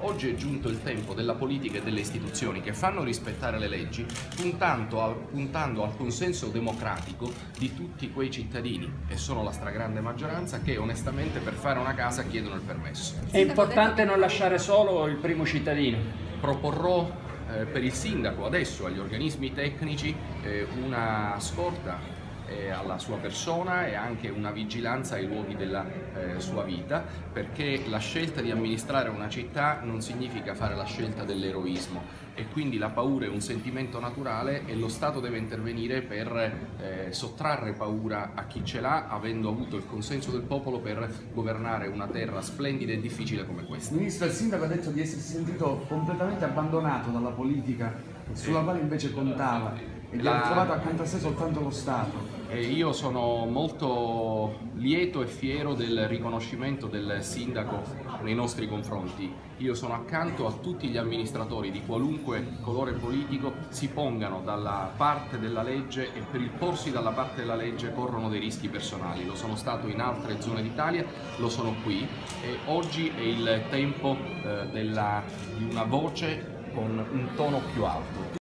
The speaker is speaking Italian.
oggi è giunto il tempo della politica e delle istituzioni che fanno rispettare le leggi puntando al, puntando al consenso democratico di tutti quei cittadini, e sono la stragrande maggioranza, che onestamente per fare una casa chiedono il permesso. È importante non lasciare solo il primo cittadino. Proporrò eh, per il sindaco adesso agli organismi tecnici eh, una scorta eh, alla sua persona e anche una vigilanza ai luoghi della eh, sua vita, perché la scelta di amministrare una città non significa fare la scelta dell'eroismo e quindi la paura è un sentimento naturale e lo Stato deve intervenire per eh, sottrarre paura a chi ce l'ha, avendo avuto il consenso del popolo per governare una terra splendida e difficile come questa. Ministro, il sindaco ha detto di essersi sentito completamente abbandonato dalla politica sulla quale invece contava e di aver trovato accanto a sé soltanto lo Stato. E io sono molto lieto e fiero del riconoscimento del sindaco nei nostri confronti. Io sono accanto a tutti gli amministratori di qualunque colore politico si pongano dalla parte della legge e per il porsi dalla parte della legge corrono dei rischi personali. Lo sono stato in altre zone d'Italia, lo sono qui e oggi è il tempo eh, della, di una voce con un tono più alto.